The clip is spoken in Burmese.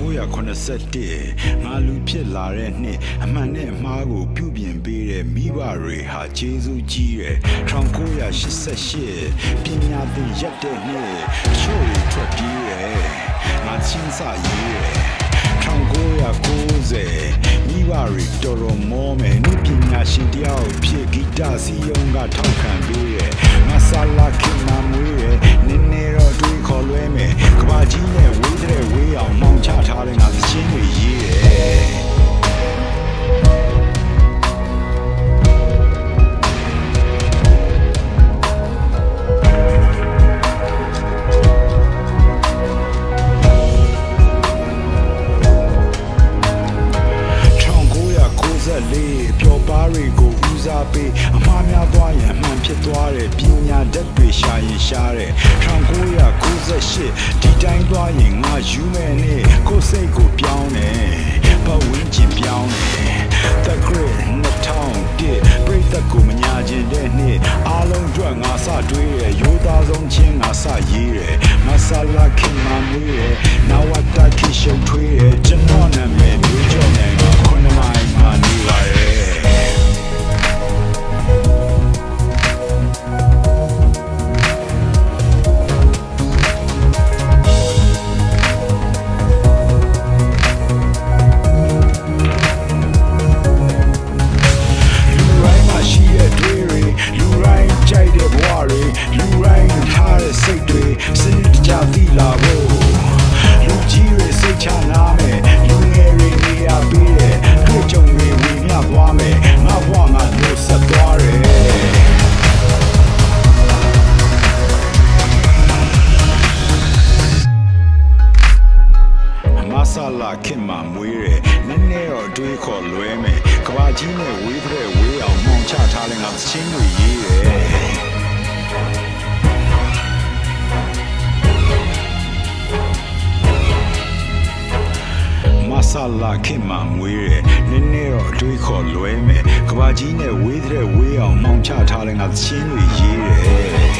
1981ငါလူဖြစ်လာတဲ့နှစ်အမှန်နဲ့အမှားကို ပြုပြင်ပေးတဲ့မိဘတွေဟာကျေးဇူးကြီးတယ်1988ပညာသင်ရက်တဲ့နှစ်ချို့တွေထွက်ပြေးတယ်ငါချင်းစာရေးတယ်1990မိဘတွေတော်တော်မောမယ်နုပညာရှင်တယောက်ဖြစ်ဂီတစီယုံကထောက်ခံပေးတယ်ငါဆာလာခင်မမွေးတယ်နည်းနည်းတော့တွေးခေါ်လွဲမယ် တွေကိုဦးစားပေးအမှားများသွားရင်အမှန်ဖြစ်သွားတယ်ပညာတတ်တွေရှာရင်ရှားတယ်1998ဒီတိုင်းသွားရင်ငါယူမယ်နဲ့ကိုယ်စိတ်ကိုပြောင်းတယ်ပတ်ဝန်းကျင်ပြောင်းတယ်တက်ကရ2001ပြိသက်ကိုမညာကျင်တဲ့နှစ်အားလုံးအတွက်ငါစတွေးရရိုးသားဆုံးချင်းငါစရေးတယ်ငါဆလာခင်မမွေးရနာဝတ္တခိရှုပ်ထွေးရကျွန်တော်နာမည် လာခင်မှာမွေးတယ်နည်းနည်းတော့တွေးခေါ်လွဲမယ်ကဘာကြီးနဲ့ဝေးတဲ့ဝေးအောင်မောင်ချထားလဲငါသချင်းတွေရေးတယ်မဆလာခင်မှာမွေးတယ်နည်းနည်းတော့တွေးခေါ်လွဲမယ်ကဘာကြီးနဲ့ဝေးတဲ့ဝေးအောင်မောင်ချထားလဲငါသချင်းတွေရေးတယ်